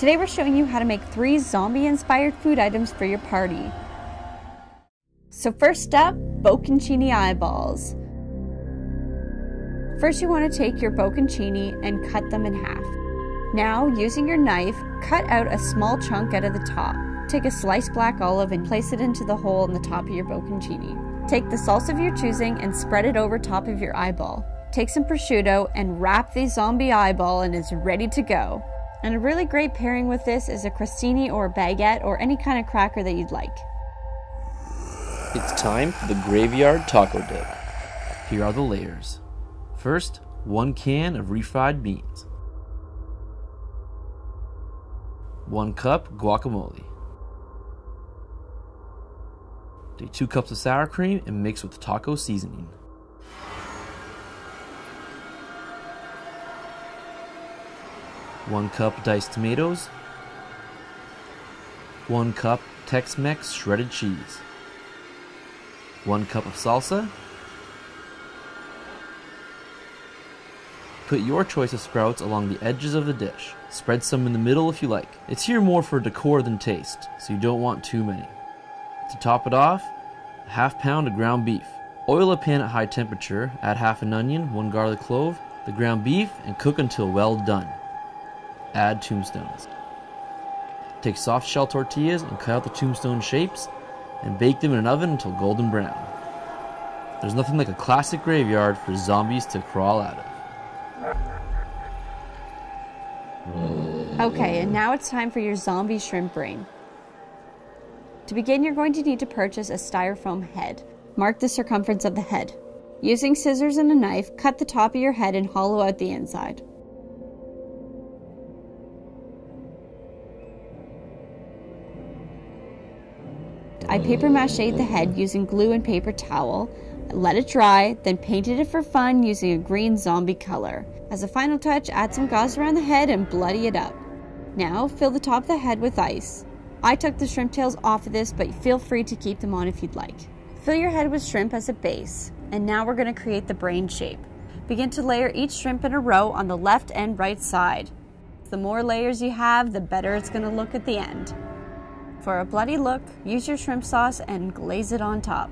Today we're showing you how to make three zombie-inspired food items for your party. So first up, bocconcini eyeballs. First you want to take your bocconcini and cut them in half. Now, using your knife, cut out a small chunk out of the top. Take a sliced black olive and place it into the hole in the top of your bocconcini. Take the salsa of your choosing and spread it over top of your eyeball. Take some prosciutto and wrap the zombie eyeball and it's ready to go. And a really great pairing with this is a crostini or a baguette or any kind of cracker that you'd like. It's time for the graveyard taco dip. Here are the layers. First, one can of refried beans. One cup guacamole. Take two cups of sour cream and mix with taco seasoning. One cup diced tomatoes. One cup Tex-Mex shredded cheese. One cup of salsa. Put your choice of sprouts along the edges of the dish. Spread some in the middle if you like. It's here more for decor than taste, so you don't want too many. To top it off, a half pound of ground beef. Oil a pan at high temperature, add half an onion, one garlic clove, the ground beef, and cook until well done. Add tombstones. Take soft shell tortillas and cut out the tombstone shapes and bake them in an oven until golden brown. There's nothing like a classic graveyard for zombies to crawl out of. Okay, and now it's time for your zombie shrimp brain. To begin, you're going to need to purchase a styrofoam head. Mark the circumference of the head. Using scissors and a knife, cut the top of your head and hollow out the inside. I paper mache the head using glue and paper towel, let it dry, then painted it for fun using a green zombie color. As a final touch, add some gauze around the head and bloody it up. Now, fill the top of the head with ice. I took the shrimp tails off of this, but feel free to keep them on if you'd like. Fill your head with shrimp as a base, and now we're going to create the brain shape. Begin to layer each shrimp in a row on the left and right side. The more layers you have, the better it's going to look at the end. For a bloody look, use your shrimp sauce and glaze it on top.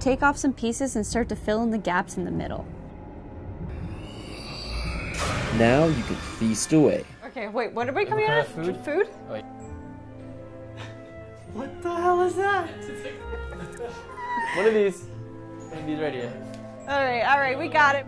Take off some pieces and start to fill in the gaps in the middle. Now you can feast away. Okay, wait, what are we coming out of? food? Food? Oh, wait. What the hell is that? One of these. One of these right here. Alright, alright, we got it.